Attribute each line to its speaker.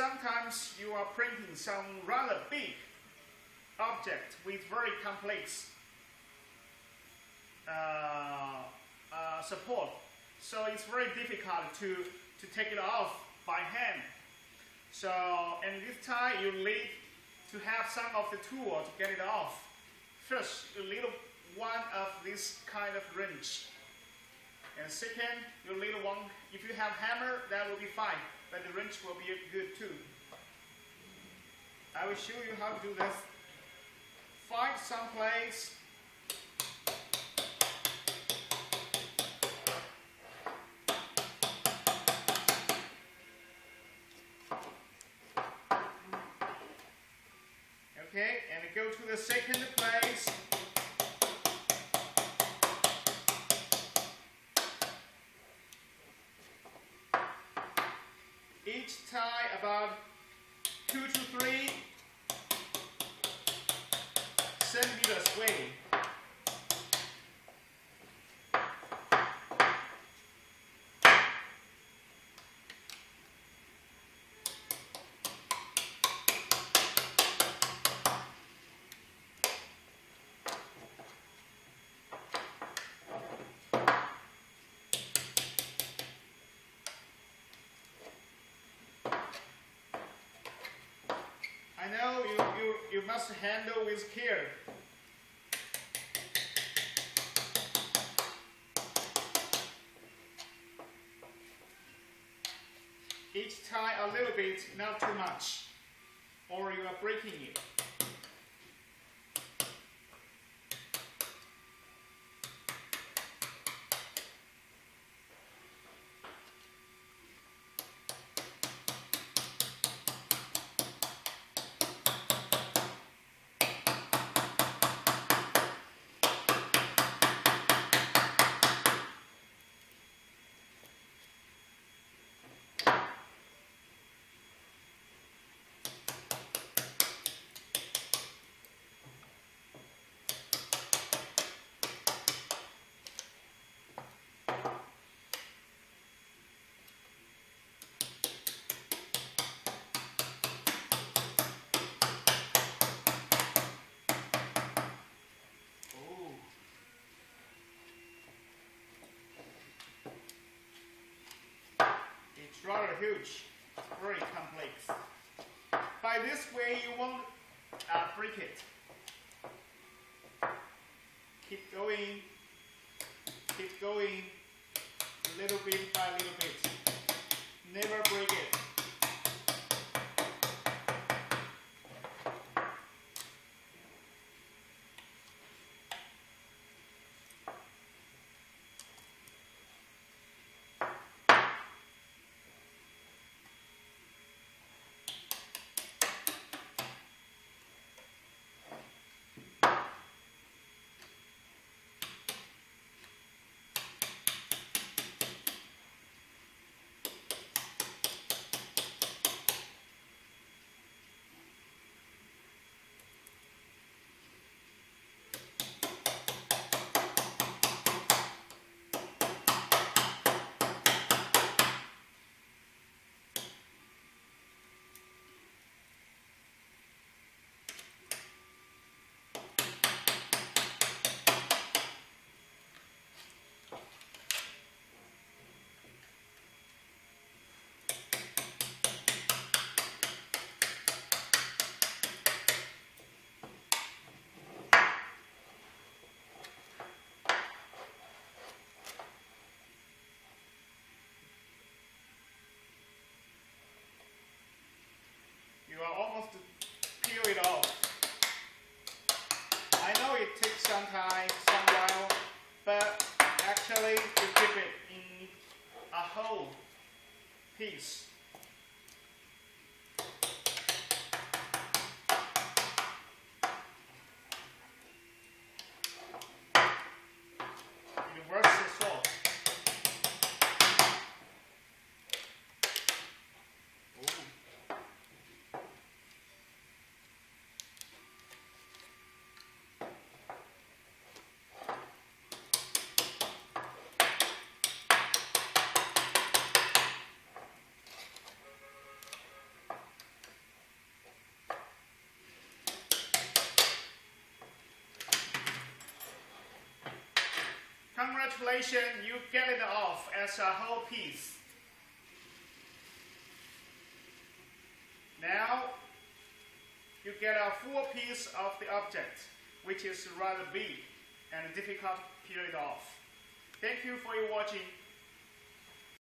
Speaker 1: sometimes you are printing some rather big object with very complex uh, uh, support. So it's very difficult to, to take it off by hand. So, and this time you need to have some of the tool to get it off. First, you need one of this kind of wrench. And second, you need one, if you have hammer, that will be fine, but the wrench will be good too. I will show you how to do this. Find some place Okay, and go to the second place. Each tie about two to three centimeters away. Know you, you, you must handle with care. Each tie a little bit, not too much, or you are breaking it. Rather huge, very complex. By this way, you won't uh, break it. Keep going, keep going, little bit by little bit. Never break it. You are almost peel it off. I know it takes some time, some while, but actually you keep it in a whole piece. It works as well. Ooh. Congratulations, you get it off as a whole piece. Now, you get a full piece of the object, which is rather big and difficult to peel it off. Thank you for your watching.